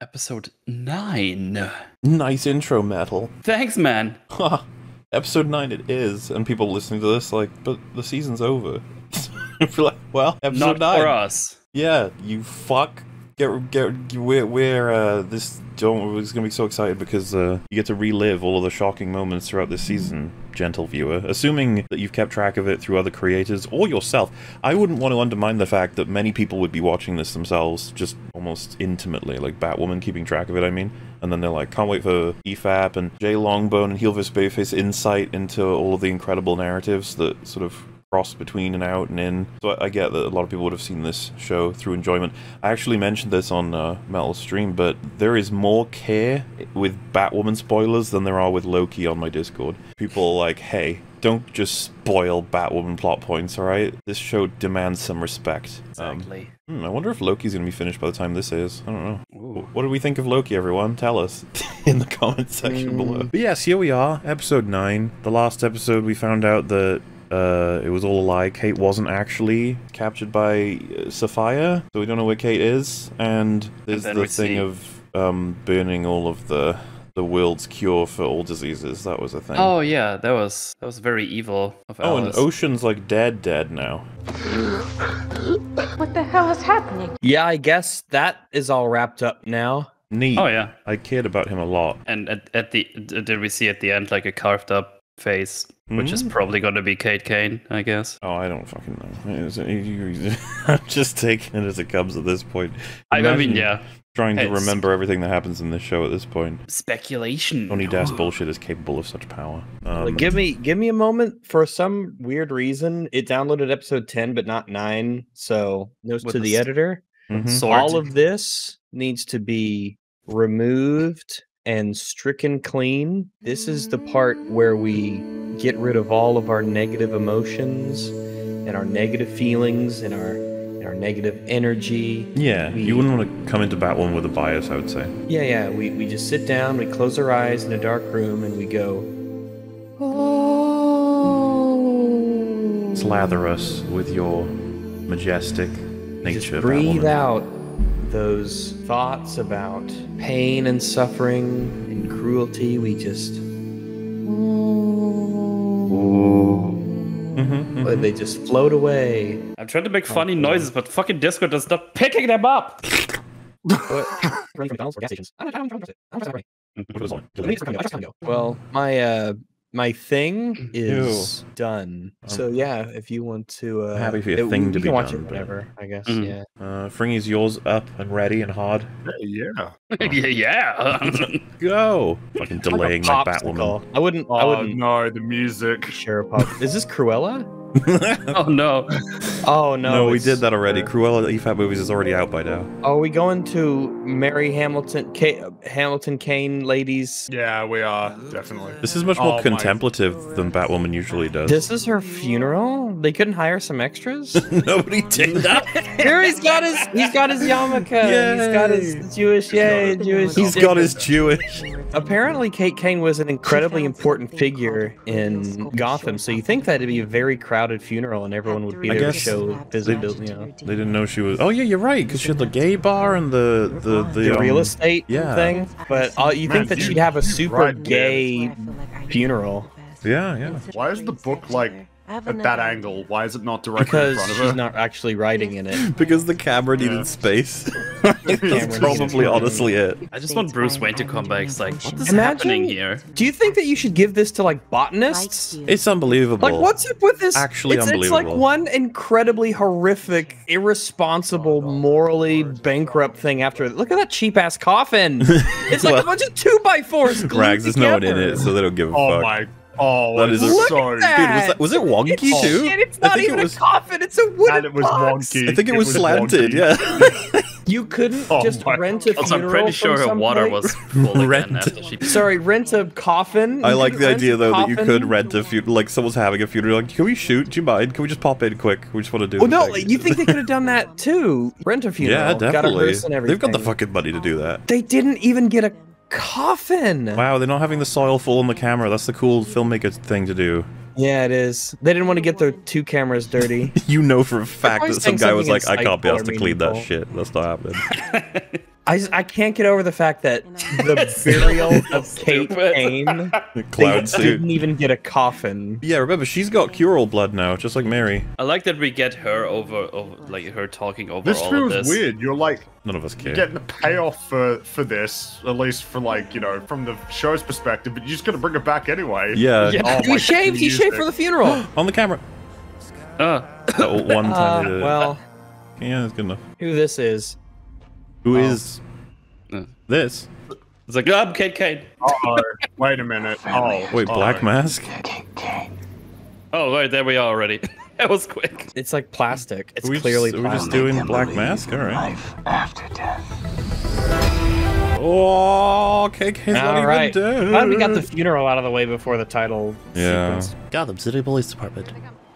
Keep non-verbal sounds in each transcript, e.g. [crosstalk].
Episode 9. Nice intro, metal. Thanks, man. Ha! Episode 9 it is, and people listening to this, like, but the season's over. [laughs] We're like, well, episode Not 9. for us. Yeah, you fuck. Get, get, we're, we're, uh, this, don't, we're gonna be so excited because, uh, you get to relive all of the shocking moments throughout this season, gentle viewer. Assuming that you've kept track of it through other creators or yourself, I wouldn't want to undermine the fact that many people would be watching this themselves, just almost intimately, like Batwoman keeping track of it, I mean. And then they're like, can't wait for EFAP and Jay Longbone and Heel vs. Bayface insight into all of the incredible narratives that sort of cross between and out and in. So I, I get that a lot of people would have seen this show through enjoyment. I actually mentioned this on uh, Metal Stream, but there is more care with Batwoman spoilers than there are with Loki on my Discord. People are like, hey, don't just spoil Batwoman plot points, alright? This show demands some respect. Um, Exactly. hmm, I wonder if Loki's going to be finished by the time this is. I don't know. Ooh. What do we think of Loki, everyone? Tell us [laughs] in the comment section below. But yes, here we are, episode 9. The last episode, we found out that uh, it was all a lie. Kate wasn't actually captured by uh, Safiyah, so we don't know where Kate is. And there's then the thing see- of um, burning all of the the world's cure for all diseases. That was a thing. Oh yeah, that was that was very evil of Oh, and Ocean's like dead, dead now. What the hell is happening? Yeah, I guess that is all wrapped up now. Neat. Oh yeah, I cared about him a lot. and at, at the did we see at the end like a carved up face, which is Hmm? probably going to be Kate Kane, I guess. Oh, I don't fucking know. [laughs] [laughs] I'm just taking it as it comes at this point. I, I mean, yeah, Trying to It's- remember everything that happens in this show at this point. speculation. Only Das [gasps] Bo Schitt is capable of such power. Um, Like, give me give me a moment. For some weird reason, it downloaded episode ten, but not nine. So notes to the the s- editor. mhm. All of this needs to be removed and stricken clean. This is the part where we get rid of all of our negative emotions and our negative feelings and our and our negative energy. Yeah, we- you wouldn't want to come into Batwoman with a bias, I would say. Yeah, yeah. We, we just sit down, we close our eyes in a dark room, and we go, Oh. Slather us with your majestic nature. Just breathe out those thoughts about pain and suffering and cruelty. We just. Mhm, mhm. They just float away. I'm trying to make funny noises, but fucking Discord does not picking them up. [laughs] Well, my uh my thing is done. So yeah, if you want to uh I'm happy for your it- thing we to can be watch done, it but- whenever, I guess. Mhm. Yeah. Uh, Fringy's yours up and ready and hard. Yeah. [laughs] [laughs] yeah, yeah. Go! Fucking [laughs] delaying my Popsicle. Batwoman. I wouldn't I Oh wouldn't no, the music. share a pop. Is this Cruella? [laughs] oh no. Oh no. No, we did that already. Cruella EFAP movies is already out by now. Are we going to Mary Hamilton K- Hamilton Kane ladies? Yeah, we are definitely. This is much more Oh my- contemplative than Batwoman usually does. This is her funeral. They couldn't hire some extras. [laughs] Nobody did that. Here he's got his he's got his yarmulke. He's got his Jewish yay Jewish. He's got his Jewish. Apparently, Kate Kane was an incredibly important figure in Gotham. So you think that'd be a very crowded funeral and everyone would be I there to guess show visibility, you know, They didn't know she was. Oh yeah, you're right. Because she had the gay bar and the the the, the real um, estate yeah. thing. But uh, you Man, think that you- she'd have a super right, man. gay funeral Yeah, yeah. Why is the book like at that angle? Why is it not directly in because front of she's not actually writing in [laughs] it. Because the camera Yeah. needed space. [laughs] That's probably honestly it. I just want Bruce Wayne to come back. It's like, what is Imagine- happening here? Do you think that you should give this to like botanists? It's unbelievable. Like, what's up with this? Actually it's, It's like one incredibly horrific, irresponsible, morally bankrupt thing after. Look at that cheap ass coffin. [laughs] It's like Well- a bunch of two by fours. glued Rags, there's no one in it, so they don't give a Oh fuck. my! Oh, That that is is a- Look so. at that. Dude, was that was it wonky It's, too? shit, it's I not think even it was. a coffin. It's a wooden And it was box. wonky. I think it, It was, was slanted. wonky. Yeah. [laughs] You couldn't Oh just my rent a Also, I'm pretty sure from her water was full again Rent. after she. [laughs] Sorry, rent a coffin. I like the idea though that you could rent a funeral. Like someone's having a funeral. Like, can we shoot? Do you mind? Can we just pop in quick? We just want to do. Oh no! thing." You think they [laughs] could have done that too? Rent a funeral. Yeah, Got a definitely. hearse They've got the fucking money to do that. They didn't even get a coffin. Wow, they're not having the soil fall on the camera. That's the cool filmmaker thing to do. Yeah, it is. They didn't want to get their two cameras dirty. [laughs] You know for a fact that some guy was like, "I can't be asked to or clean that shit." That's not happening. [laughs] I, s- I can't get over the fact that the [laughs] burial of [laughs] Kate Kane, [laughs] they Cloud suit. didn't even get a coffin. Yeah, remember she's got cure all blood now, just like Mary. I like that we get her over, over like her talking over This all feels of this. weird. You're like None of us care. getting the payoff for for this, at least for like you know from the show's perspective. But you're just gonna bring it back anyway. Yeah, Yeah. Oh, he shaved. He music. shaved for the funeral. [gasps] on the camera. Ah, That one time. Uh, they did it. well, yeah, that's good enough. who this is? Who Oh. is this? it's like, oh, I'm Kate Kane. Oh, wait a minute. [laughs] Oh, Wait, oh. Black Mask? Oh, right, there we are already. [laughs] that was quick. It's like plastic. It's Are we clearly just, are we just doing Black Mask? All right. Life after death. Oh, KK's not All even right. dead. Glad we got the funeral out of the way before the title. Yeah. sequence. Gotham City Police Department.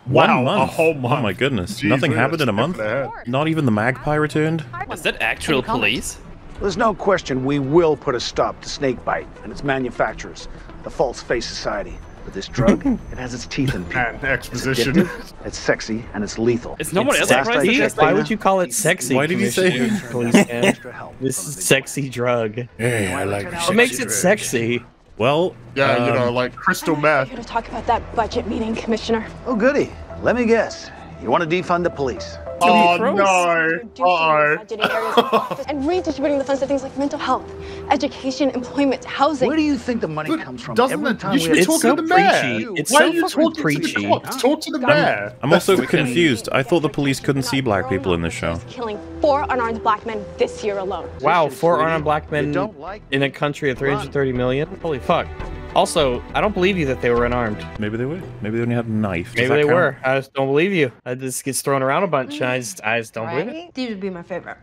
Wow, One month. a whole month. Oh my goodness. Jeez, Nothing happened in a month? Not even the magpie returned? Is that actual police? There's no question we will put a stop to snakebite and its manufacturers, the false face society. But this drug, [laughs] it has its teeth in [laughs] people. And exposition. addictive, it's sexy, and it's lethal. It's no one else Last I surprised? checked, Why Dana, would you call it sexy? Why did you say- Commissioner Policeman? extra help This is the sexy drug. Hey, I like What makes it sexy? Well, Yeah, you know, um, like crystal I'm meth. here to talk about that budget meeting, Commissioner. Oh, goody. Let me guess. You want to defund the police? Oh Gross. no! Uh-oh. budgeting areas of [laughs] office and redistributing the funds to things like mental health, education, employment, housing. Where do you think the money But comes from? doesn't Every it- time you should we be talking It's so to the mayor. preachy. It's Why so are you fucking talking to the cops? Talk to the mayor. I'm also we can- confused. I thought the police couldn't see black people in this show. Killing four unarmed black men this year alone. Wow, four unarmed black men don't like in a country of 330 million? Holy fuck. Also, I don't believe you that they were unarmed. Maybe they were. Maybe they only had a knife. Maybe they count? were. I just don't believe you. I, this gets thrown around a bunch. I just, I just don't believe it. These would be my favorite.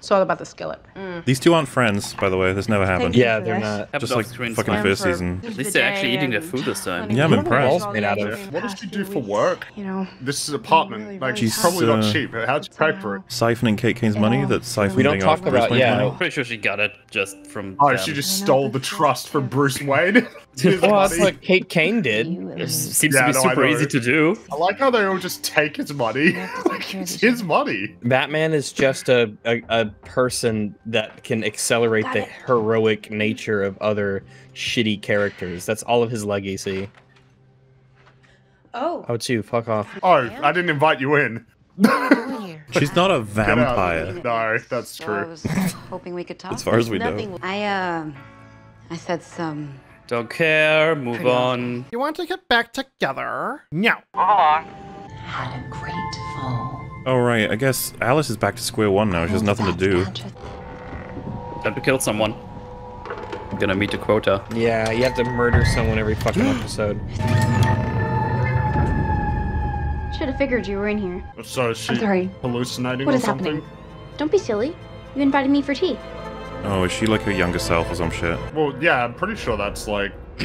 It's all about the skillet. These two aren't friends, by the way. This never happened. you. Yeah, they're this. not. Just like fucking swap. first season. At least they're actually eating their food this time. Yeah, I'm impressed. Made out of. What does she do for work? You know, This is apartment. Like she's She's, probably not uh, cheap. How'd you pay for it? Siphoning Kate Kane's money that's siphoning We don't off talk Bruce about- Wayne's yeah. money? Pretty sure she got it just from. Oh, them. she just stole the trust from Bruce Wayne. [laughs] [laughs] His Well, that's what Kate Kane did. It seems Yeah, to be no, super easy to do. I like how they all just take his money. like [laughs] it's his money. Batman is just a, a, a person that can accelerate the heroic nature of other shitty characters. That's all of his legacy. oh, How about you? Fuck off. Oh, I didn't invite you in. She's not a vampire. No, that's So I true. was hoping we could talk. As far as we know. I um, I said some. Don't care. Move on. You want to get back together? No. Had a great fall. Oh, right. I guess Alice is back to square one now. She has nothing to do. Time to kill someone. I'm gonna meet the quota. Yeah, you have to murder someone every fucking [gasps] episode. Should have figured you were in here. So is she I'm sorry. hallucinating What or is something? happening? Don't be silly. You invited me for tea. Oh, is she like her younger self or some shit? Well, yeah, I'm pretty sure that's like [clears throat]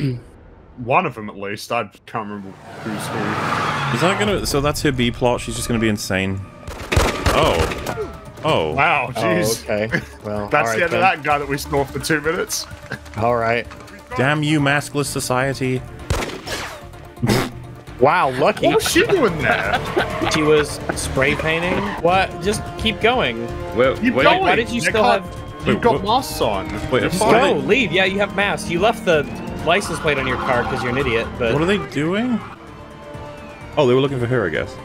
one of them at least. I can't remember who's who. Is that gonna... So that's her B plot? She's just gonna be insane. Oh. Oh. Wow, Oh, jeez. okay. [laughs] Well, That's all the end then. of that guy that we saw for two minutes. [laughs] All right. Damn you, maskless society. Wow, lucky. What was she doing there? [laughs] She was spray painting. What? Just keep going. Well, Keep wait, going. Why did you They still have? You've Wait, got what- masks on. Wait, You're what Go, leave. Yeah, you have masks. You left the license plate on your car because you're an idiot. But What are they doing? Oh, they were looking for her, I guess.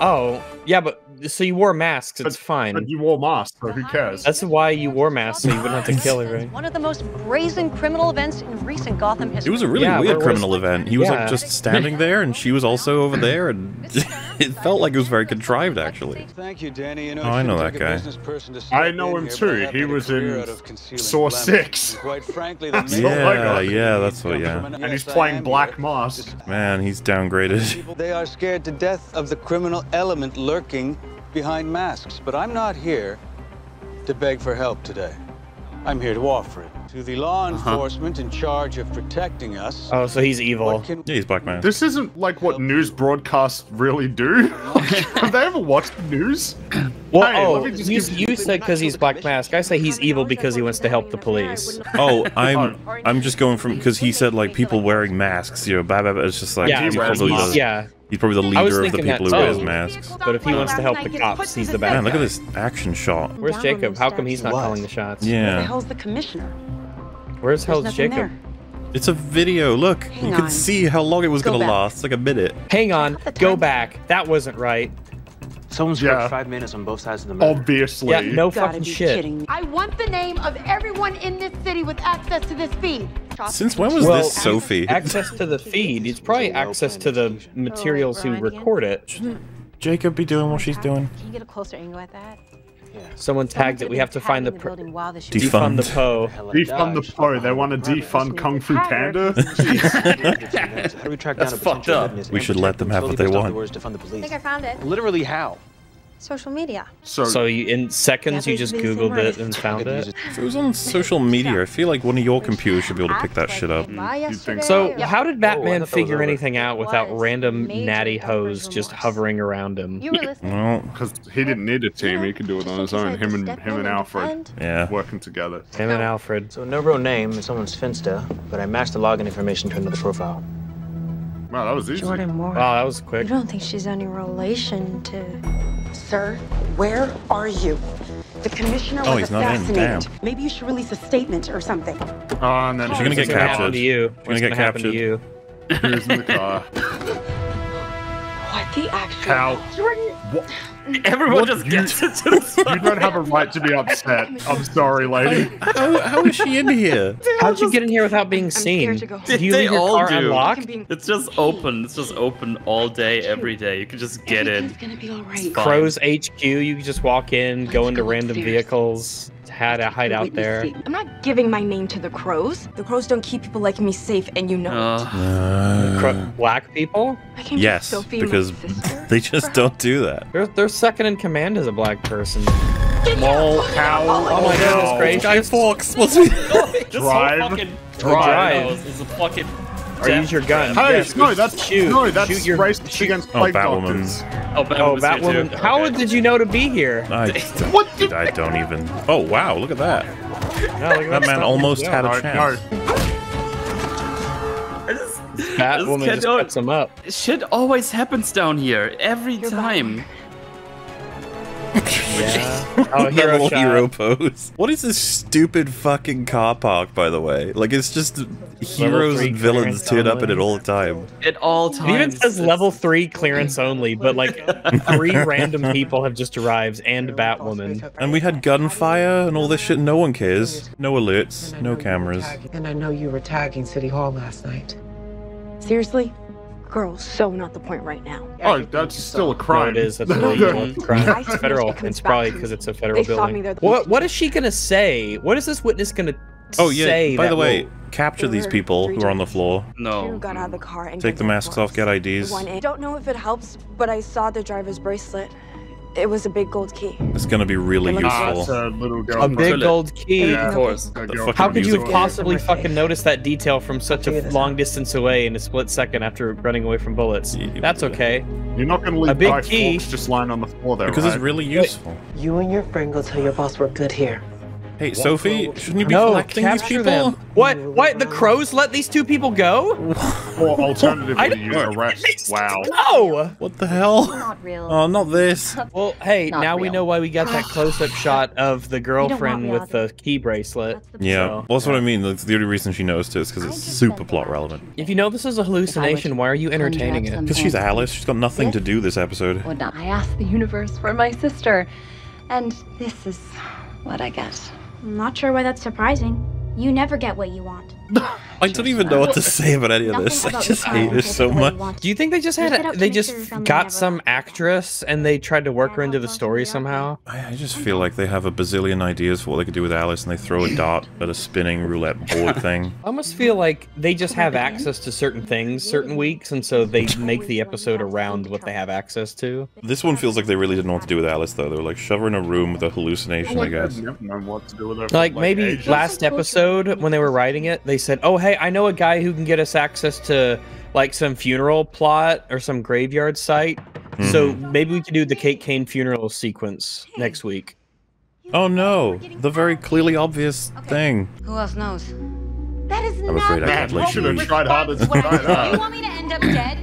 oh, yeah, but so you wore masks. It's fine. But you wore masks, so who cares? That's why you wore masks, so you wouldn't have to kill her, right? One of the most brazen criminal events in recent Gotham history. It was a really Yeah, weird where was- criminal event. He was Yeah. like just standing there, and she was also over there, and [laughs] it felt like it was very contrived, actually. Thank you, Danny. You know, Oh, I know that guy. business person to I know him here, too. but I have He was in out Saw 6. Quite frankly, the [laughs] my Yeah, God. yeah, that's what. Yeah, And he's playing Black Mask. man, he's downgraded. [laughs] They are scared to death of the criminal element lurking behind masks. But I'm not here to beg for help today. I'm here to offer it to the law Uh-huh. enforcement in charge of protecting us. Oh, so he's evil. Can Yeah, he's Black Mask. This isn't like what news broadcasts really do. [laughs] Have they ever watched the news? [clears throat] Well, Hey, oh, let me just you, you said because he's Black Mask. I say he's evil because he wants to help the police. Oh, I'm I'm just going from because he said like people wearing masks, you know, blah blah blah. It's just like yeah, he wears probably he's- does. yeah. He's probably the leader of the people who wears masks. But if he wants to help the cops, he's the bad Man, look at this action shot. Where's Jacob? How come he's not What? calling the shots? Where the Yeah. hell's the commissioner? Where's There's hell's Jacob? there. It's a video. Look, Hang you can on. see how long it was Go gonna back. last. Like a minute. Hang on, go back. That wasn't right. Someone's Yeah. worked five minutes on both sides of the murder. Obviously. Yeah, no Gotta fucking shit. kidding. I want the name of everyone in this city with access to this feed. Since when was Well, this Sophie? Access to the feed. It's [laughs] probably access to the oh, materials who record it. Shouldn't [laughs] Jacob be doing what she's doing. Can you get a closer angle at that? Someone tagged it. We have to find the Tagging per- building while the shoot- defund the Defund. Poe. Defund the Poe. They want to defund Kung Fu Panda. How do we track down That's a fucked potential up. We should let them them have what they want. the words defund the I think I found it. Literally how? Social media. So, So you, in seconds, you just googled it and found it. If it was on social media, I feel like one of your computers should be able to pick that shit up. So Yeah. how did Oh, Batman thought that was figure anything out without random natty developers hoes just hovering around him? You were. Well, because he didn't need a team, he could do it on his own. Him and him and Alfred yeah. working together. Him and Alfred. So no real name, it's someone's Finsta, but I matched the login information to another profile. Wow, that was easy. Jordan Moore. Wow, that was You quick. don't think she's any relation to. Sir, where are you? The commissioner Oh, was he's not in, assassinated. damn. Maybe you should release a statement or something. Oh, and then She's gonna get gonna captured. to you? She's What's gonna gonna get happen to captured. you? Who's in the [laughs] car? What the actual? How? Jordan. [laughs] Everyone What? just You- gets into [laughs] this. You don't have a right to be upset. [laughs] I'm sorry, lady. How, how is she in here? How'd you get in here without being I'm seen? scared to go. Did you They leave your all car do. unlocked? It's just open. It's just open all day, every day. You can just get in. Everything's gonna be all right. Crow's HQ. You can just walk in, go Let's into go random upstairs. vehicles, had a hide out there. Witness I'm not giving my name to the crows. The crows don't keep people like me safe, and you know it. Uh, Cro- black people? I came Yes, Sophie, because they just don't do that. Their, their second in command is a black person. Well, how? Oh my goodness gracious. Guy Fawkes, what's he? This Drive. Drive. is a fucking. Or use your gun. Hey, Yes, no, that's shoot. no, that's shoot your racist shoot- against Oh, white Batwoman. doctors. Oh, oh Batwoman. Oh, Batwoman. too. How Okay. did you know to be here? I, What did- I don't even. Oh wow, look at that. Yeah, look at That man almost Yeah. had a No, chance. I just- Batwoman just cuts him up. Shit always happens down here every time. [laughs] Yeah. [laughs] Oh, that hero little shot. hero pose. What is this stupid fucking car park, by the way? Like, it's just heroes and villains clearance turn up in it all the time. At all times. It even says It's- level three clearance only, but like [laughs] [laughs] three random people have just arrived and Batwoman. And we had gunfire and all this shit. No one cares. No alerts. No cameras. And I know you were tagging City Hall last night. Seriously? Girl, so not the point right now. Oh, that's still a No, crime. it is. That's illegal. [laughs] Crime. It's federal. It's probably because it's a federal They saw me building. there. What What is she gonna say? What is this witness gonna Oh yeah. say? By the way, will- capture these people who are on the floor. No. got out of the car and Take the masks off. Get IDs. One. Don't know if it helps, but I saw the driver's bracelet. It was a big gold key. It's gonna be really Ah, it's useful. a little girl. a big gold key. Yeah. Of course. A The girl. fucking How could you have possibly fucking face. noticed that detail from such a long distance away in a split second after running away from bullets? Yeah, That's okay. You're not going to leave A leave big Guy key. Just lying on the floor there, Because right? it's really useful. You and your friend go tell your boss we're good here. Hey, Sophie, shouldn't you be No, collecting these people? them. What? What? The crows let these two people go? Or alternatively, you arrest. [laughs] Wow. No. What the hell? Not real. Oh, not this. Well, hey, Not now we know why we got that close-up [sighs] shot of the girlfriend with the key bracelet. The Yeah, well, that's what I mean. That's the only reason she noticed it is because it's super plot relevant. If you know this is a hallucination, why are you entertaining it? Because she's Alice. She's got nothing to do this episode. Would not. I asked the universe for my sister, and this is what I get. I'm not sure why that's surprising. You never get what you want. [laughs] I don't even know what to say about any of this. I just hate this so the way you much. Do you think they just had a, they just got some actress and they tried to work her into the story somehow? I I just feel like they have a bazillion ideas for what they could do with Alice, and they throw a dot at a spinning roulette board [laughs] thing. I almost feel like they just have access to certain things certain weeks, and so they make the episode around what they have access to. This one feels like they really didn't know what to do with Alice, though. They were like, shove her in a room with a hallucination, I guess. I've never known what to do with her. for, Like maybe last episode when they were writing it, they said, "Oh hey, I know a guy who can get us access to like some funeral plot or some graveyard site. So mm-hmm. maybe we could do the Kate Kane funeral sequence next week." Oh no, the very clearly obvious thing. Who else knows? That is I'm afraid I Man, can't let should you have leave. tried harder to try You want me to end up dead?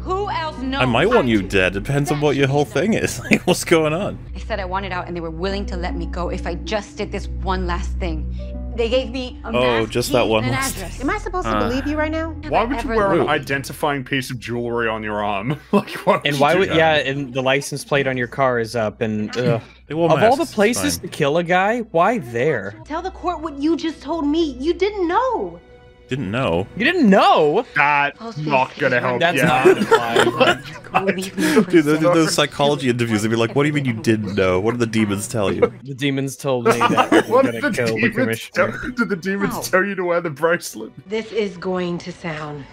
Who else [laughs] knows? I might want you dead. Depends on what your whole thing is. [laughs] Like, what's going on? I said I wanted out, and they were willing to let me go if I just did this one last thing. They gave me a Oh, just key, that one and an address. Am I supposed to Uh. believe you right now? Why would you ever wear an identifying piece of jewelry on your arm? [laughs] like, why would And you why do would that? yeah? And the license plate on your car is up. And ugh. They wore of all the places to kill a guy, why there? Tell the court what you just told me. You didn't know. Didn't know. You didn't know. That's I'll not gonna help That's you. not implied. Go leave me for Dude, those, those psychology interviews, they'd be like, "What do you mean you didn't know? What did the demons tell you?" [laughs] the demons told me [laughs] that we what did gonna the kill the demons tell? Did the demons Ow. tell you to wear the bracelet? This is going to sound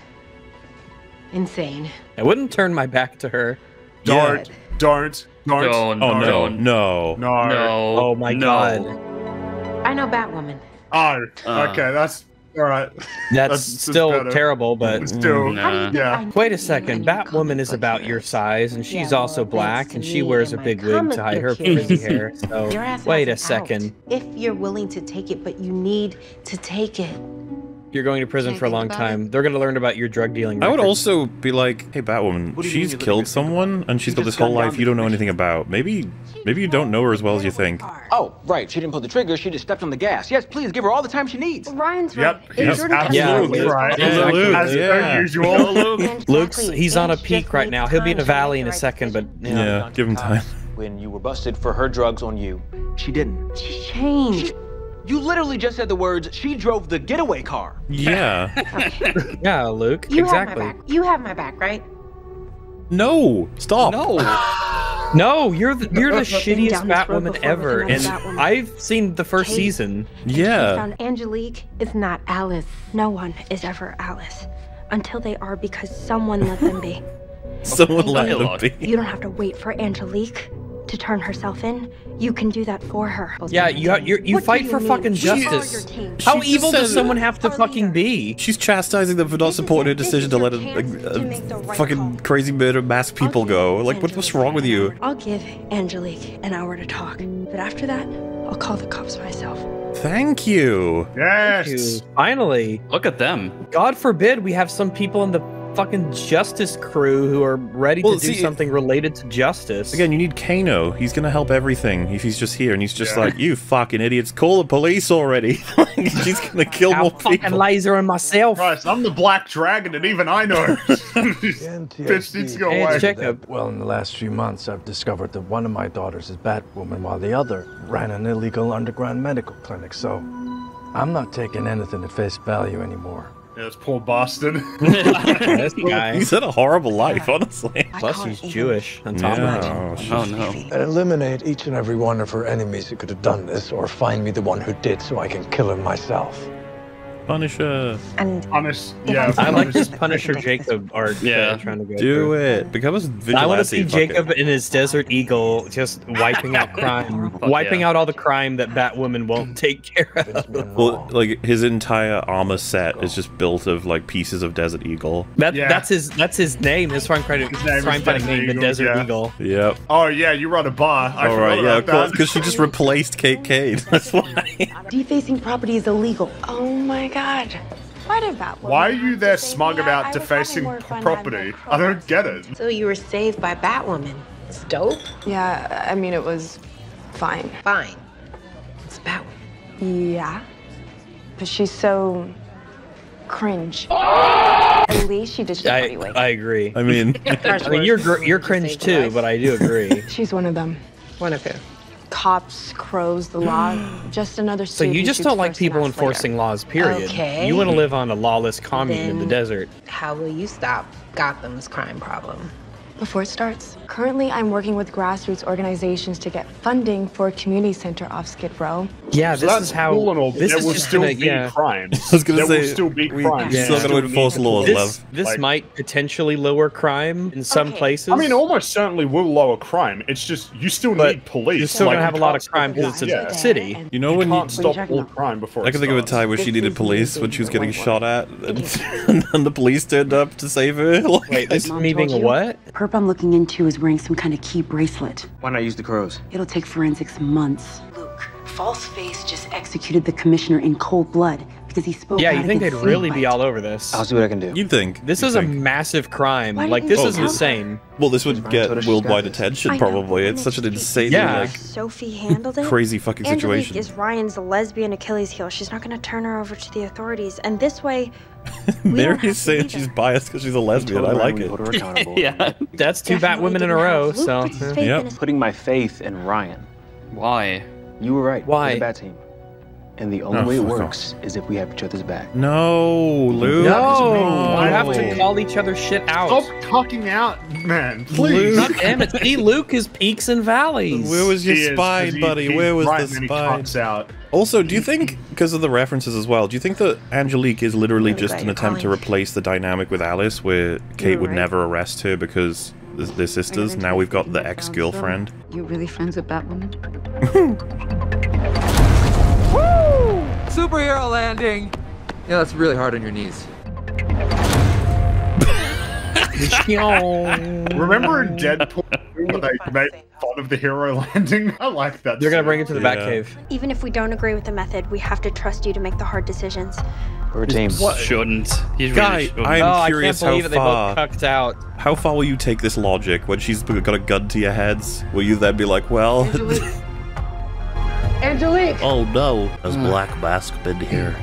insane. I wouldn't turn my back to her. Don't, don't, don't. No, no, Oh no, no, no. No. no. Oh my no. god. I know Batwoman. Oh, Uh. okay, that's all right. That's, That's- that's still terrible, but It's [laughs] still, mm. Nah. How do you think yeah. Wait a second. Batwoman is about your size, and she's Yeah, also black, and she wears a big wig to hide her book hero. frizzy hair. So wait a has an out. second. If you're willing to take it, but you need to take it. You're going to prison for a long about time. They're going to learn about your drug dealing. I would also be like, "Hey, Batwoman, What do you mean she's killed someone, and she's got this whole life you don't know anything about. Maybe, maybe you don't know her as well as you think." Oh, right. She didn't pull the trigger. She just stepped on the gas. Yes, please give her all the time she needs. Ryan's Yep, right. he's Jordan absolutely Yeah, right. Yeah, Luke, As yeah. per usual. [laughs] Luke's Exactly. he's on a Age peak just right needs now. He'll be in a time to valley make in the a right second, but decision. you know. Yeah, give him time. When you were busted for her drugs on you, she didn't. She changed. You literally just said the words, she drove the getaway car. Yeah. [laughs] Yeah, Luke. You exactly. have my back. You have my back, right? No, stop. No. [laughs] No, you're the, you're the shittiest down this Batwoman ever, and Batwoman. I've seen the first Kate. season. Yeah. Found Angelique is not Alice. No one is ever Alice until they are because someone let them be. [laughs] Someone let them be. You don't have to wait for Angelique to turn herself in. You can do that for her. Yeah, you you you fight you for mean? fucking Who are your justice. team? How She evil does someone have to fucking be? She's chastising them for not supporting her decision to let a, a- a fucking crazy murder mass people go. Like, what, what's wrong with you? I'll give Angelique an hour to talk, but after that, I'll call the cops myself. Thank you. Thank you. Yes. Finally. Look at them. God forbid we have some people in the fucking justice crew who are ready Well, to do see, something related to justice. Again, you need Kano. He's gonna help everything if he's just here, and he's just Yeah. like, "You fucking idiots! Call the police already!" [laughs] He's gonna kill I'll more fucking people. laser on myself. Christ, I'm the Black Dragon, and even I know. Bitch needs to go away. Jacob. Well, in the last few months, I've discovered that one of my daughters is Batwoman while the other ran an illegal underground medical clinic, so I'm not taking anything at face value anymore. Yeah, this poor bastard. [laughs] [laughs] this guy. He's had a horrible life, honestly. Plus, he's Jewish on top Yeah, of it. oh. Oh no. Eliminate each and every one of her enemies who could have done this, or find me the one who did so I can kill him myself. Punisher. And Honest, yeah. I like this Punisher Jacob art. Yeah. yeah, trying to go. Do through. it. Become a vigilante. I want to see fuck it. Jacob in his Desert Eagle just wiping out [laughs] crime, wiping yeah. out all the crime that Batwoman won't take care of. Well, like his entire armor set is just built of like pieces of Desert Eagle. That, Yeah. That's his. That's his name. His crime credit. His name is crime fighting Desert name, the Eagle, Desert yeah. Eagle. Yep. Oh yeah, you run a bar. I All forgot right. Yeah, of course, because she just replaced Kate Kane. [laughs] That's why. [laughs] Defacing property is illegal. Oh my god. Why did Batwoman Why are you there have smug about I defacing more p- fun property? I don't get it. so you were saved by Batwoman. It's dope. Yeah, I mean, it was fine. Fine. It's Batwoman. Yeah. But she's so cringe. [laughs] At least she did the I, way. I agree. I mean, [laughs] I mean, you're you're cringe too, but I do agree. She's one of them. One of who? Cops, crows, the law. [gasps] Just another So you just don't like people acts later. enforcing laws. Period. Okay. You want to live on a lawless commune in the desert. How will you stop Gotham's crime problem? Before it starts. Currently, I'm working with grassroots organizations to get funding for a community center off Skid Row. Yeah, So this that's is how. cool and all, this there is will just still gonna- be yeah. crimes. [laughs] I was gonna there say will still be we crimes. still You gotta enforce laws, This, love. this Like- might potentially lower crime in some Okay. places. I mean, almost certainly will lower crime. It's just you still But need police. you're still Like, gonna have a lot of crime because it's a yeah. city. You know You when you. can't stop all crime before. I can think of a time where she needed police when she was getting shot at, and, [laughs] and the police turned up to save her. [laughs] Like, Wait, this is Mom me being a told what? Perp I'm looking into is wearing some kind of key bracelet. Why not use the crows? It'll take forensics months. Luke, false face just executed the commissioner in cold blood because he spoke Yeah, you think they'd really Snakebite. be all over this? I'll see what I can do. You'd think. This you'd is a massive crime. Why Like this is tell me? insane. Well, this would get worldwide she's got this. attention, probably. It's such an insane, Yeah. like Sophie handled it. crazy fucking Angelique situation. is Ryan's lesbian Achilles heel. She's not going to turn her over to the authorities. And this way, [laughs] we don't have Mary's to saying she's biased because she's a lesbian. I like Ryan we it. hold her accountable. [laughs] yeah. That's two Definitely Batwomen in a row. So yeah. faith Yep. in his- Putting my faith in Ryan. Why? You were right. Why? We're the bad team. And the only Oh, way it fuck off. works is if we have each other's back. No, Luke. no, No. you have to call each other shit out. Stop talking out, man. Please. God [laughs] damn it! See, Luke is peaks and valleys. Where was your He spine, he- buddy? he's Where was right the and spine? out. Also, do you think, because of the references as well, do you think that Angelique is literally just an you're attempt to replace the dynamic with Alice, where Kate were would right. never arrest her because they're- they're sisters? Now we've got the ex-girlfriend. You're really friends with Batwoman? [laughs] Superhero landing! Yeah, that's really hard on your knees. [laughs] Remember in Deadpool when they made fun of the hero [laughs] landing? I like that. They're gonna bring it to the Yeah. Batcave. Even if we don't agree with the method, we have to trust you to make the hard decisions. We're a team. Shouldn't. He Guy, really shouldn't. I am oh, I can't curious how believe it. They far. both cucked out. How far will you take this logic when she's got a gun to your heads? Will you then be like, well, [laughs] Angelique. Angelique! oh no, has Black Mask been here?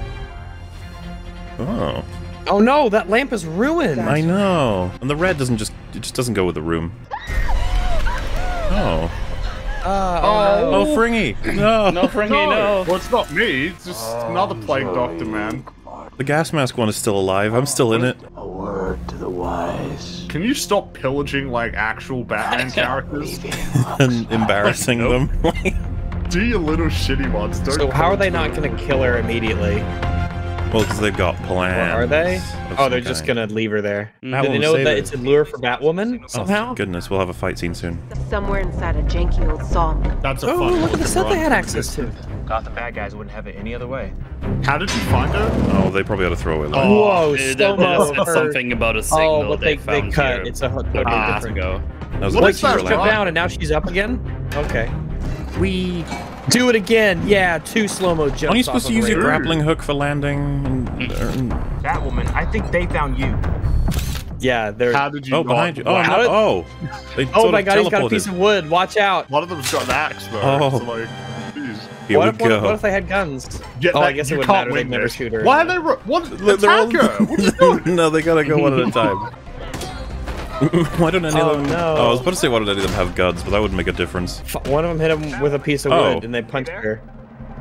Oh, Oh no, that lamp is ruined. I know. And the red doesn't just it just doesn't go with the room. [laughs] Oh, Uh, Oh, oh, Fringy, no, No, Fringy, no. [laughs] Well, it's not me. It's just another plague doctor, man. The gas mask one is still alive. I'm still in it. A word to the wise. Can you stop pillaging like actual Batman characters? [laughs] and embarrassing them. Do your little shitty ones. Don't So how are they not gonna kill her immediately? well, because they've got Or plans. are they? Oh, they're just kind. gonna leave her there. That Do they know save that her. it's a lure for Batwoman Oh, somehow? thank goodness, we'll have a fight scene soon. Somewhere inside a janky old sawmill. That's a Oh, fun look at the set they had access to. Gotham bad guys wouldn't have it any other way. How did you find her? Oh, they probably had a throwaway line. Oh, Whoa, It, slow it said something about a signal Oh, but they, they found cut. here It's a totally Ah, different. ago. That was What a is teaser that, Cut down and now she's up again. Okay. We do it again. Yeah, two slow mo jumps. Aren't you supposed off to use your grappling hook for landing? And, and- Batwoman, I think they found you. Yeah, they're. How did you? oh, behind you. Oh, oh. How no. oh. They Oh my of god, he's got a piece of wood. Watch out. One of them's got an axe though. Oh. So like, jeez. Here what, we if, go. what if they had guns? Yeah, oh, that- I guess it would can't matter. They'd never shoot her. Why are they? Ru- what? Look, they're all- Attack her! What are you [laughs] doing? no, they gotta go one at a time. [laughs] [laughs] why don't any Oh, of them? no. Oh, I was about to say why don't any of them have guns, but that wouldn't make a difference. One of them hit him with a piece of Oh. wood and they punched her.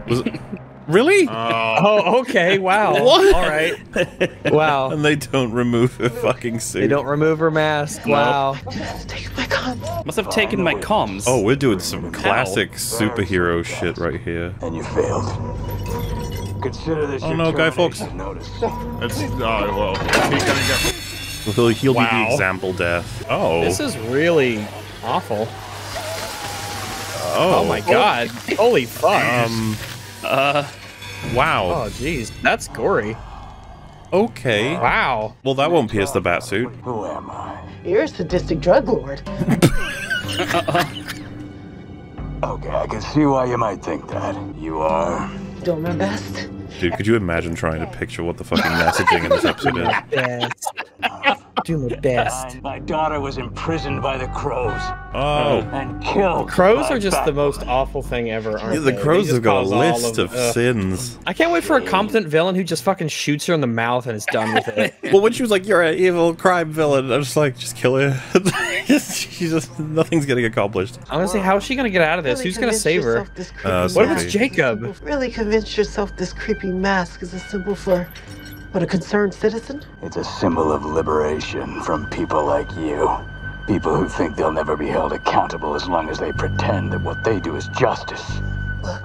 Was it? Really? Uh, [laughs] Oh, okay. Wow. [laughs] What? All right. Wow. and they don't remove her fucking suit. They don't remove her mask. Wow. Take my gun. Must have taken my comms. Oh, we're doing some classic superhero shit right here. And you failed. Consider this Oh your no, Guy Fawkes. termination notice. it's, oh well. Is he gonna get? He'll, he'll be the example death. Oh. This is really awful. oh. Oh my god. Holy fuck. Um. Uh, Wow. Oh jeez. That's gory. Okay. Wow. Well, that won't pierce the bat suit. Who am I? You're a sadistic drug lord. [laughs] Okay, I can see why you might think that. You are. Doing my best. Dude, could you imagine trying to picture what the fucking messaging in this [laughs] episode is? Best. Do my best. My daughter was imprisoned by the crows Oh. and killed. Crows are just the most awful thing ever, aren't Yeah, the they? They crows just have got a list of- of sins. I can't wait for a competent villain who just fucking shoots her in the mouth and is done with it. [laughs] Well, when she was like, "You're an evil crime villain," I was just like, "Just kill her." [laughs] She's just nothing's getting accomplished. Honestly, how is she gonna get out of this? Really Who's gonna save her? yourself this creepy Uh, What if it's Jacob? Really convince yourself this creepy mask is a symbol for what a concerned citizen? It's a symbol of liberation from people like you. People who think they'll never be held accountable as long as they pretend that what they do is justice.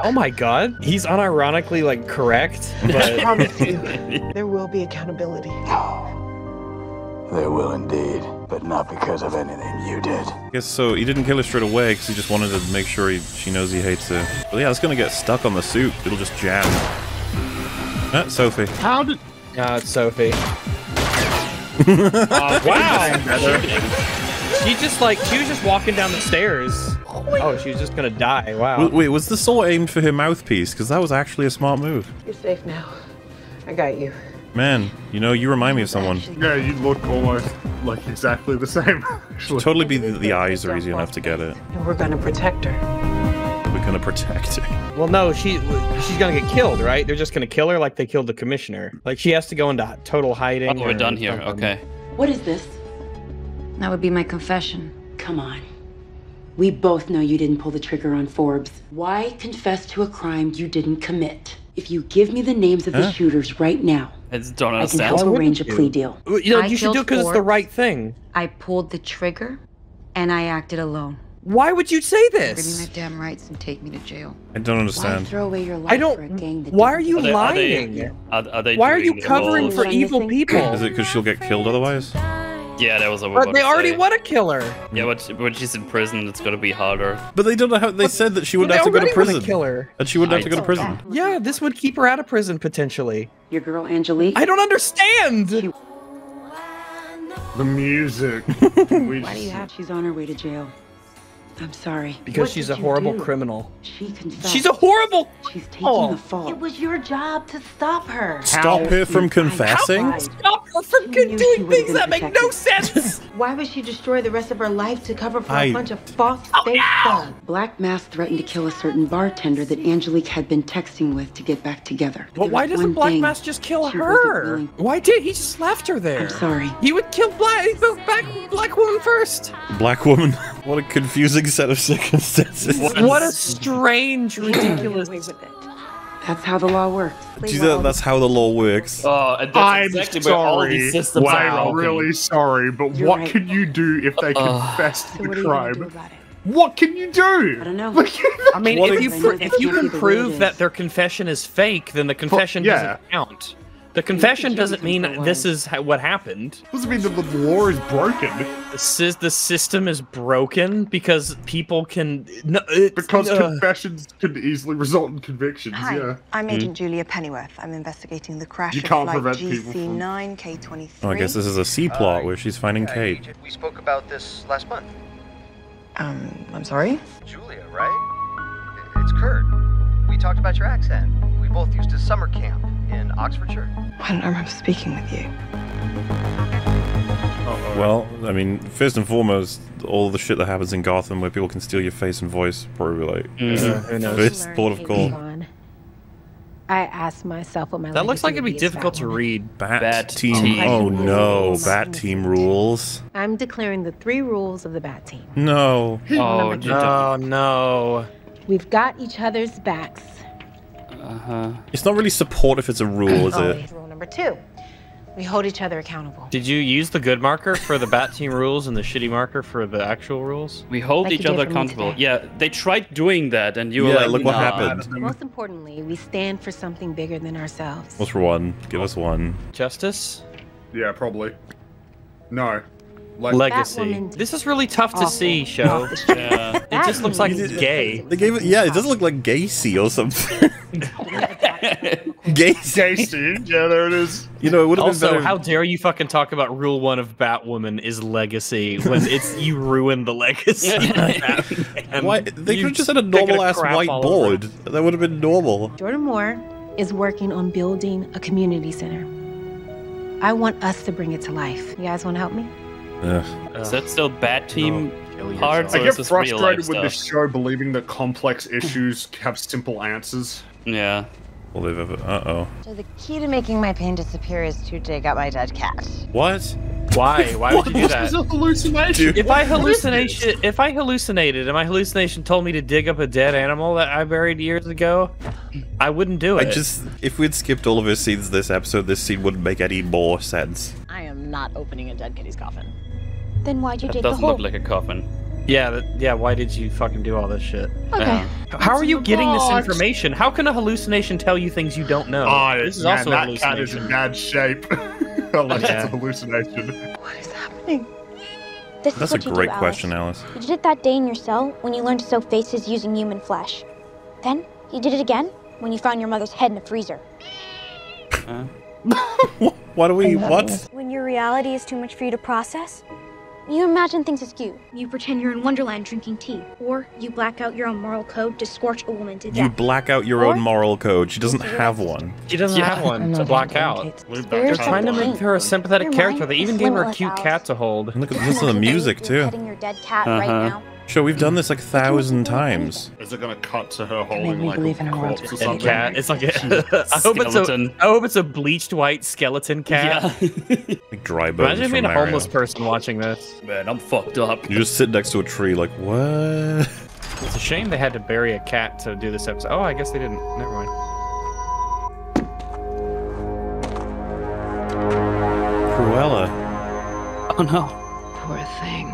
Oh my god, he's unironically like correct, [laughs] But... I promise you, [laughs] there will be accountability. [sighs] There will indeed, but not because of anything you did. I guess so. He didn't kill her straight away because he just wanted to make sure he, she knows he hates her. But yeah, it's gonna get stuck on the suit. It'll just jam. Ah, Sophie. How did? Uh, it's Sophie. [laughs] Uh, Wow. She just like she was just walking down the stairs. Oh, she was just gonna die. Wow. Wait, wait, was the saw aimed for her mouthpiece? Because that was actually a smart move. You're safe now. I got you. Man, you know, you remind me of someone. Yeah, you look almost like exactly the same. [laughs] Should totally be the, the eyes are easy enough to get it. And we're gonna protect her. We're gonna protect her. Well, no, she she's gonna get killed, right? They're just gonna kill her like they killed the commissioner. Like she has to go into total hiding. Oh, we're done here. something. Okay. What is this? That would be my confession. Come on. We both know you didn't pull the trigger on Forbes. Why confess to a crime you didn't commit? If you give me the names of the shooters right now, I just don't I can understand. help arrange a plea deal. You know, I you should do it because it's the right thing. I pulled the trigger, and I acted alone. Why would you say this? Give me my damn rights and take me to jail. I don't Why understand. throw away your life I don't- for a gang that Why are didn't you Are they- are they- lying? Are, are they Why are you covering for evil people? Is it because she'll get killed otherwise? Yeah, that was a But they already want to kill her. Yeah, but when she's in prison, it's gonna be harder. But they don't know how. They said that she wouldn't have to go to already wanna prison. kill her. And she wouldn't have to go to prison. Yeah, this would keep her out of prison potentially. Your girl Angelique? I don't understand. The music. [laughs] Why do you have? She's on her way to jail. I'm sorry. Because What she's a horrible do? criminal. She confessed. She's a horrible. She's taking Oh. the fall. It was your job to stop her. Stop her from confessing? Stop her from doing things that make no sense. [laughs] Why would she destroy the rest of her life to cover for I- a bunch of false oh, fake thugs? Black Mask threatened to kill a certain bartender that Angelique had been texting with to get back together. But why There was doesn't Black Mask just kill her? Why did he just left her there? I'm sorry. He would kill Black Black Black woman first. Black woman. [laughs] What a confusing set of circumstances. What a strange, ridiculous. That's how the law works. Do you know that's how the law works? Oh, and I'm exactly sorry. these systems are really sorry, but You're what right. can you do if they Ugh. confess to So the what are you gonna do crime? What can you do? I don't know. [laughs] I mean, What if if- you [laughs] pr- if you can't can be the way it prove that their confession is fake, then the confession yeah. doesn't count. The confession doesn't mean them for a this is ha- what happened. Doesn't mean that the law is broken. The, sys- the system is broken because people can. No, it's- Because uh, confessions can easily result in convictions, Hi, yeah. I'm Agent Julia Pennyworth. I'm investigating the crash You of can't flight prevent people from- GC9K23. Oh, I guess this is a C plot where she's finding Kate. We spoke about this last month. Um, I'm sorry? Julia, right? It's Kurt. We talked about your accent. We both used to summer camp in Oxfordshire. I don't remember speaking with you. Well, I mean, first and foremost, all the shit that happens in Gotham where people can steal your face and voice, probably like. Mm. Who knows? first port of call. I asked myself what my that looks like it'd be difficult to read. Bat, Bat team. team. Oh no, rules. Bat team rules. I'm declaring the three rules of the Bat Team. No. Oh, Oh no. We've got each other's backs. Uh huh. It's not really support if it's a rule, is it? Always. Rule number two: we hold each other accountable. Did you use the good marker for the bat team rules and the shitty marker for the actual rules? We hold Like each other accountable. Yeah, they tried doing that, and you were like, look what nah. happened. Most importantly, we stand for something bigger than ourselves. What's for one? Give us one. Justice? Yeah, probably. No. Like, Legacy. This is really tough to Awful. see, show. Yeah. It just looks like it's gay. They gave it. Yeah, it doesn't look like Gacy or something. [laughs] Gacy. Casey. Yeah, there it is. You know, it would have been Also, better. how dare you fucking talk about rule one of Batwoman is legacy when it's [laughs] you ruined the legacy. of Batman. Why? They could have just had a normal ass white all over board. That would have been normal. Jordan Moore is working on building a community center. I want us to bring it to life. You guys want to help me? Ugh. Is that still bad team kill parts, I get is this real life frustrated with this show believing that complex issues have simple answers. Yeah. Well, they've ever. Uh oh. So the key to making my pain disappear is to dig up my dead cat. What? Why? [laughs] Why would you do that? a hallucination. If I hallucination, if I hallucinated and my hallucination told me to dig up a dead animal that I buried years ago, I wouldn't do it. I it. just. If we'd skipped all of her scenes this episode, this scene wouldn't make any more sense. I am not opening a dead kitty's coffin. Then why'd you That dig the doesn't look like a coffin. yeah, that, yeah. Why did you fucking do all this shit? Okay. Yeah. How are you getting this information? How can a hallucination tell you things you don't know? Oh, this is man, also a that cat is hallucination. in bad shape. [laughs] Unless Yeah. it's a hallucination. What is happening? This That's is a what you great do, question, Alice. Alice. You did it that day in your cell when you learned to sew faces using human flesh. Then you did it again when you found your mother's head in a freezer. Uh-huh. [laughs] What do we. What? When your reality is too much for you to process, You imagine things askew. You pretend you're in Wonderland drinking tea. Or you black out your own moral code to scorch a woman to death. You black out your Or- own moral code. She doesn't have one. She doesn't Yeah. have one to black out. Leave that They're trying to make her a sympathetic character. They even gave her a cute Alice. cat to hold. Look at listen to the music You're too. petting your dead cat Uh-huh. now. Sure, we've done this like a thousand times. Is it gonna cut to her holding like believe in a a world corpse or something? cat. It's like a, [laughs] I hope it's a, Skeleton. I hope it's a bleached white skeleton cat. [laughs] Yeah. Like dry bones Imagine being a Mario. homeless person watching this. Man, I'm fucked up. You just sit next to a tree, like what? [laughs] It's a shame they had to bury a cat to do this episode. Oh, I guess they didn't. Never mind. Cruella. Oh no. Poor thing.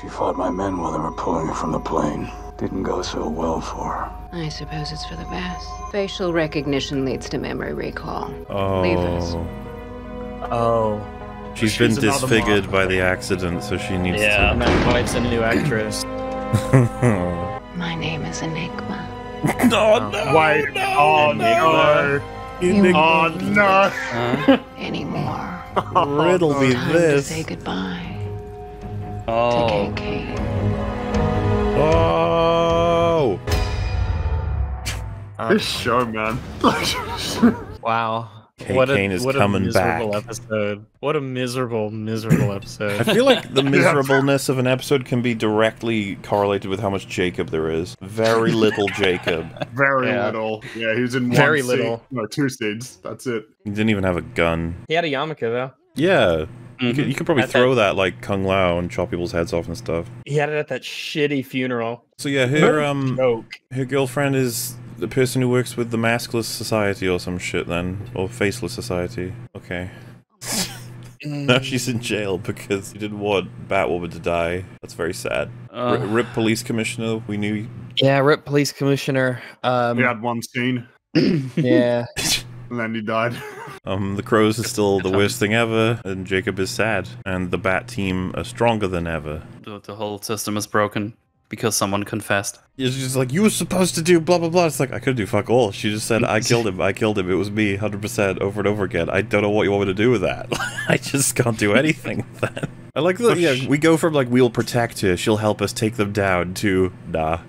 She fought my men while they were pulling her from the plane. Didn't go so well for her. I suppose it's for the best. Facial recognition leads to memory recall. Oh. Leave us. Oh. She's She's been another disfigured mom. by the accident, so she needs Yeah. And that wife's a new actress. [laughs] My name is Enigma. no, no, Wait. Oh no. Oh no. Oh, huh? Anymore. Riddle me Time this. to say goodbye to Oh. KK. Oh. This show, man. [laughs] Wow. Kay what a, Kane is what a coming miserable back. episode. What a miserable, miserable episode. I feel like the [laughs] miserableness of an episode can be directly correlated with how much Jacob there is. Very little Jacob. [laughs] Very Yeah. little. Yeah, he was in one Very scene- little. No, two scenes. That's it. He didn't even have a gun. he had a yarmulke though. Yeah. You, could, you could probably At throw that like Kung Lao and chop people's heads off and stuff. He had it at that shitty funeral. So yeah, her um Joke. her girlfriend is the person who works with the maskless society or some shit then. Or faceless society. Okay. [laughs] now she's in jail because he didn't want Batwoman to die. That's very sad. Uh. R- Rip police commissioner, we knew Yeah, Rip Police Commissioner. Um, He had one scene, yeah. [laughs] and then he died. [laughs] Um, the crows is still the worst thing ever, and Jacob is sad, and the Bat team are stronger than ever. The, the whole system is broken because someone confessed. It's just like you were supposed to do blah blah blah. It's like I could do fuck all. She just said I killed him. I killed him. It was me, hundred percent, over and over again. I don't know what you want me to do with that. [laughs] I just can't do anything with that. I like that. Yeah, we go from like we'll protect her, she'll help us take them down, to nah.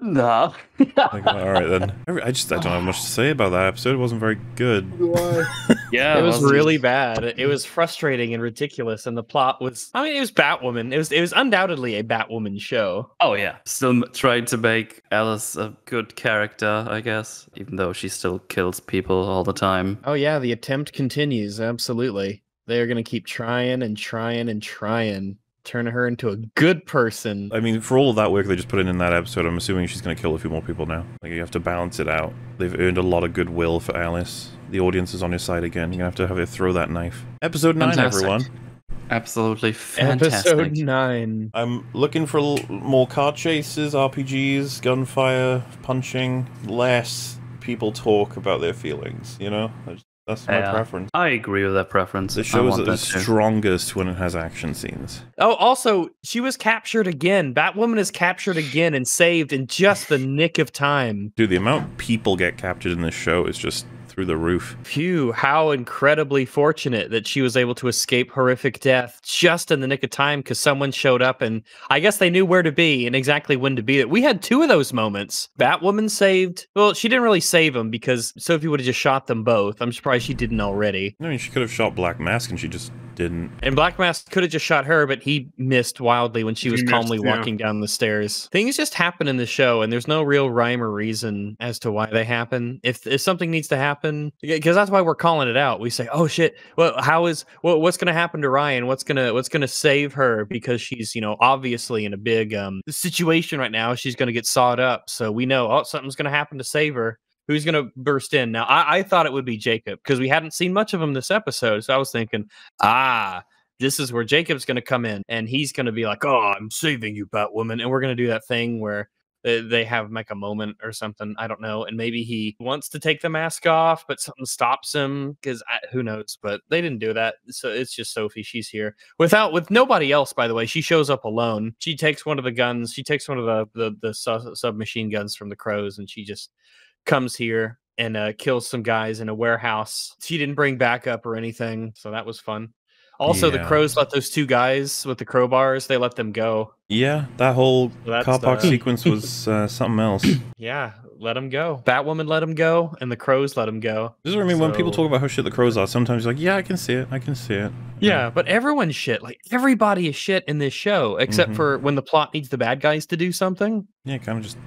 Nah. [laughs] Like, all right then. I I just I don't have much to say about that episode. It wasn't very good. [laughs] yeah, it was wasn't- really bad. It was frustrating and ridiculous, and the plot was. I mean, it was Batwoman. It was. It was undoubtedly a Batwoman show. Oh yeah, still m- trying to make Alice a good character, I guess, even though she still kills people all the time. Oh yeah, the attempt continues. Absolutely, they are going to keep trying and trying and trying, turning her into a good person. I mean, for all of that work they just put in in that episode, I'm assuming she's going to kill a few more people now. Like, you have to balance it out. They've earned a lot of goodwill for Alice. The audience is on your side again. You're going to have to have her throw that knife. Episode 9, Fantastic. everyone. Absolutely fantastic. Episode nine. I'm looking for l- more car chases, RPGs, gunfire, punching, less people talk about their feelings, you know? That's- That's my Yeah, preference. I agree with that preference. The show is the at too. strongest when it has action scenes. Oh, also, she was captured again. Batwoman is captured again and saved in just the nick of time. Dude, the amount people get captured in this show is just through the roof. Phew, how incredibly fortunate that she was able to escape horrific death just in the nick of time because someone showed up and I guess they knew where to be and exactly when to be there. We had two of those moments. Batwoman saved, well, she didn't really save them because Sophie would have just shot them both. I'm surprised she didn't already. I mean, she could have shot Black Mask and she just didn't. And Black Mask could have just shot her, but he missed wildly when she was He missed, calmly yeah. walking down the stairs. Things just happen in the show, and there's no real rhyme or reason as to why they happen. If if something needs to happen, because that's why we're calling it out. We say, "Oh shit, well, how is what, what's going to happen to Ryan? What's gonna what's gonna save her because she's you know obviously in a big um situation right now. She's going to get sawed up. So we know oh something's going to happen to save her." Who's going to burst in? Now, I, I thought it would be Jacob because we hadn't seen much of him this episode. So I was thinking, ah, this is where Jacob's going to come in and he's going to be like, oh, I'm saving you, Batwoman. And we're going to do that thing where they they have like a moment or something. I don't know. And maybe he wants to take the mask off, but something stops him because who knows. But they didn't do that. So it's just Sophie. She's here without, with nobody else, by the way. She shows up alone. She takes one of the guns. She takes one of the, the, the su- submachine guns from the crows and she just comes here and uh, kills some guys in a warehouse. She didn't bring backup or anything, so that was fun. Also, the crows let those two guys with the crowbars. They let them go. Yeah, that whole That's, car park uh, sequence was [laughs] uh, something else. Yeah, let them go. Batwoman let them go, and the crows let them go. This is what I mean when people talk about how shit the crows are. Sometimes you're like, yeah, I can see it. I can see it. Yeah, but everyone's shit. Like everybody is shit in this show, except Mhm. for when the plot needs the bad guys to do something. Yeah, kind of just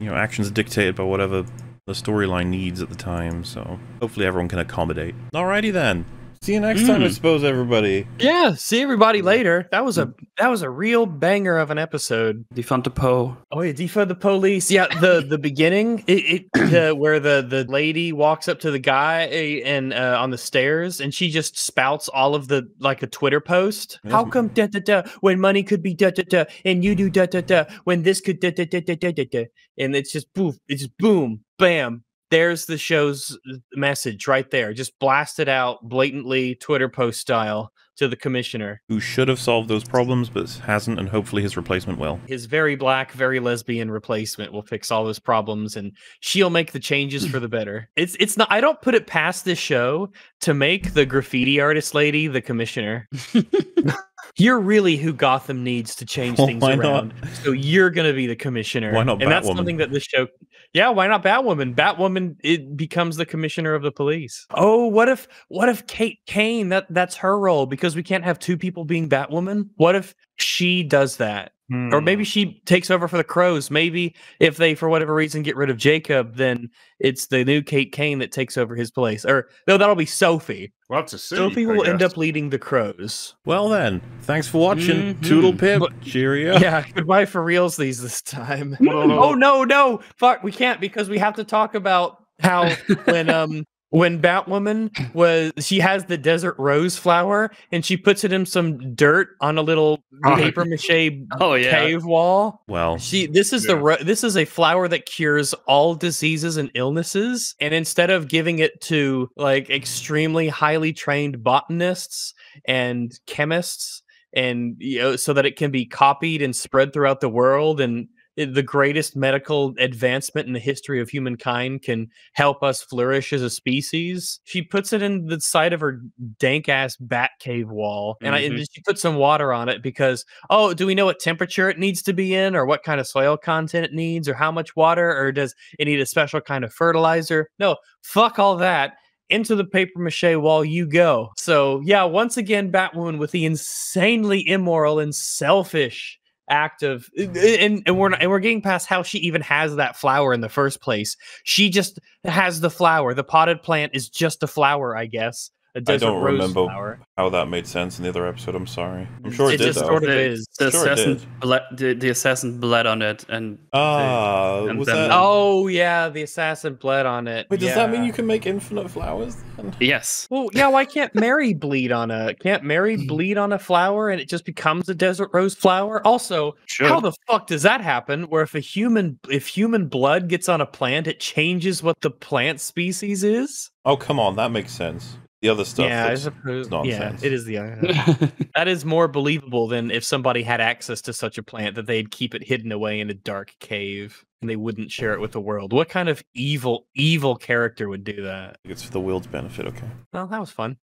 you know, actions dictated by whatever the storyline needs at the time. So hopefully everyone can accommodate. Alrighty then. See you next time, I Mm. suppose, everybody. Yeah, see everybody later. That was a that was a real banger of an episode. Defund the Poe. Oh yeah, defund the police. Yeah, the the beginning, it, it the where the the lady walks up to the guy and uh, on the stairs, and she just spouts all of the like a Twitter post. How come da da da when money could be da da da and you do da da da when this could da da da da da da da and it's just boof, it's just boom, bam. There's the show's message right there. Just blast it out blatantly, Twitter post style to the commissioner. Who should have solved those problems, but hasn't, and hopefully his replacement will. his very black, very lesbian replacement will fix all those problems and she'll make the changes for the better. [clears throat] It's it's not I don't put it past this show to make the graffiti artist lady the commissioner. [laughs] you're really who Gotham needs to change [laughs] Well, things why not? around. So you're gonna be the commissioner. Why not And that's something that this show Yeah, why not Batwoman? Batwoman it becomes the commissioner of the police. Oh, what if what if Kate Kane that that's her role because we can't have two people being Batwoman? What if she does that? Or Hmm. maybe she takes over for the crows. Maybe if they, for whatever reason, get rid of Jacob, then it's the new Kate Kane that takes over his place. Or no, that'll be Sophie. We'll have to see. Sophie I will end up leading the crows. Well then, thanks for watching. Mhm. Toodle pip. Cheerio. [laughs] Yeah, goodbye for reals these this time. [laughs] oh no, no, fuck, we can't because we have to talk about how [laughs] when um when Batwoman was she has the desert rose flower and she puts it in some dirt on a little [laughs] Oh. paper mache Oh, yeah. cave wall. Well, She this is the ro- this is a flower that cures all diseases and illnesses and instead of giving it to like extremely highly trained botanists and chemists and you know so that it can be copied and spread throughout the world and the greatest medical advancement in the history of humankind can help us flourish as a species. She puts it in the side of her dank ass bat cave wall, and, I, and Mhm. she put some water on it because oh, do we know what temperature it needs to be in, or what kind of soil content it needs, or how much water, or does it need a special kind of fertilizer? No, fuck all that into the paper mache wall you go. So yeah, once again, Batwoman with the insanely immoral and selfish act of eh, eh, and, and we're not, and we're getting past how she even has that flower in the first place. She just has the flower. The potted plant is just a flower, I guess. A I desert don't rose remember flower. how that made sense in the other episode. I'm sorry. I'm sure it, It did just though. sort of The, is. the Sure it assassin did. bled, the, the assassin bled on it, and Ah, and was then- that? Oh yeah, the assassin bled on it. Wait, does that mean you can make infinite flowers? Then? yes, Well, yeah. Why can't Mary bleed on a? Can't Mary [laughs] bleed on a flower and it just becomes a desert rose flower? Also, Sure. how the fuck does that happen? Where if a human, if human blood gets on a plant, it changes what the plant species is? Oh, come on, that makes sense. The other stuff. yeah, I that's- suppose. nonsense. Yeah, it is the. uh, [laughs] that is more believable than if somebody had access to such a plant that they'd keep it hidden away in a dark cave and they wouldn't share it with the world. What kind of evil, evil character would do that? It's for the world's benefit. Okay. Well, that was fun.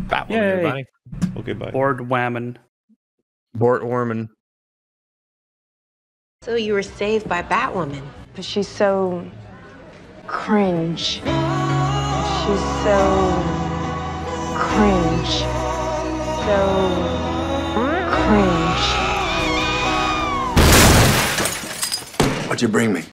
Batwoman, Yay. everybody. Okay. Bye. board whammon. Bort Warman. So you were saved by Batwoman. But she's so cringe. She's so cringe. So cringe. What'd you bring me?